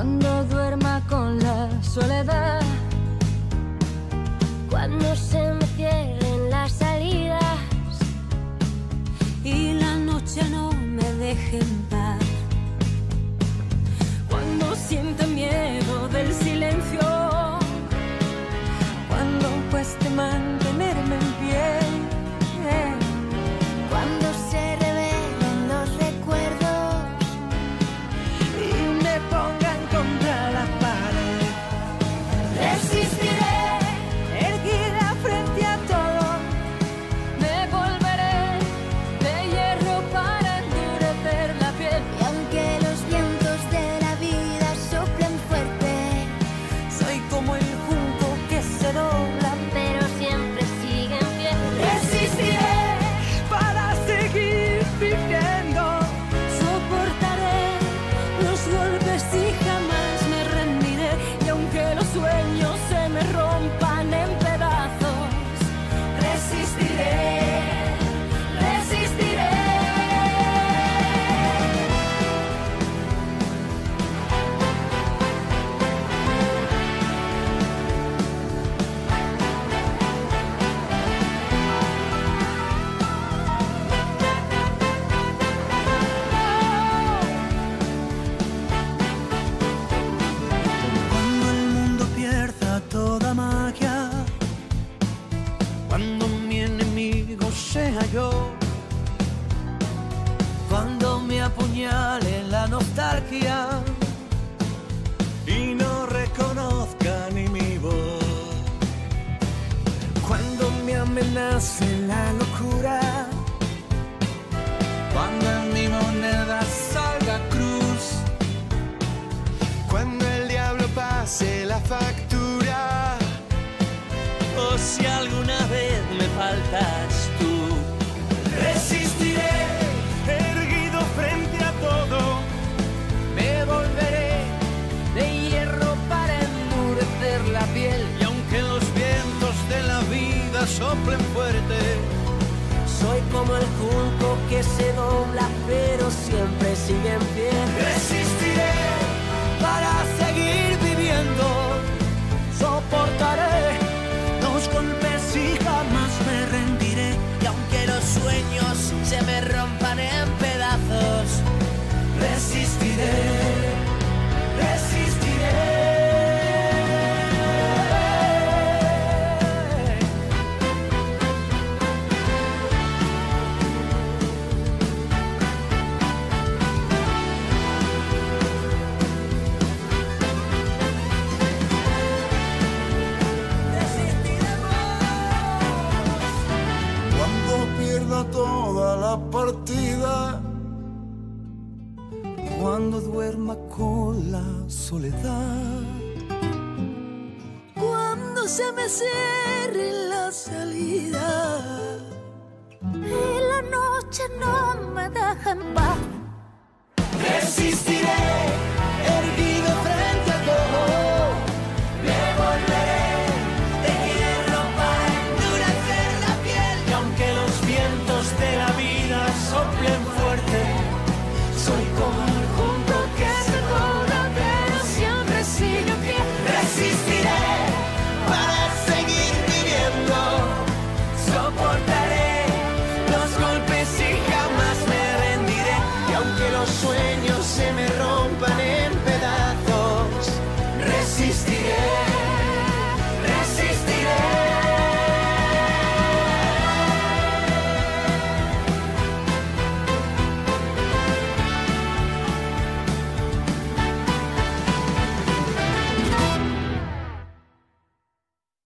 cuando duerma con la soledad, cuando se me cierren las salidas. Y la noche no me deje cuando me apuñale la nostalgia y no reconozca ni mi voz, cuando me amenace la locura, cuando en mi moneda salga cruz. Cuando el diablo pase la factura, o si alguna vez me faltas como el junco que se dobla, pero siempre sigue en pie. Toda la partida, Cuando duerma con la soledad. Cuando se me cierre la salida Y la noche no me deja en paz.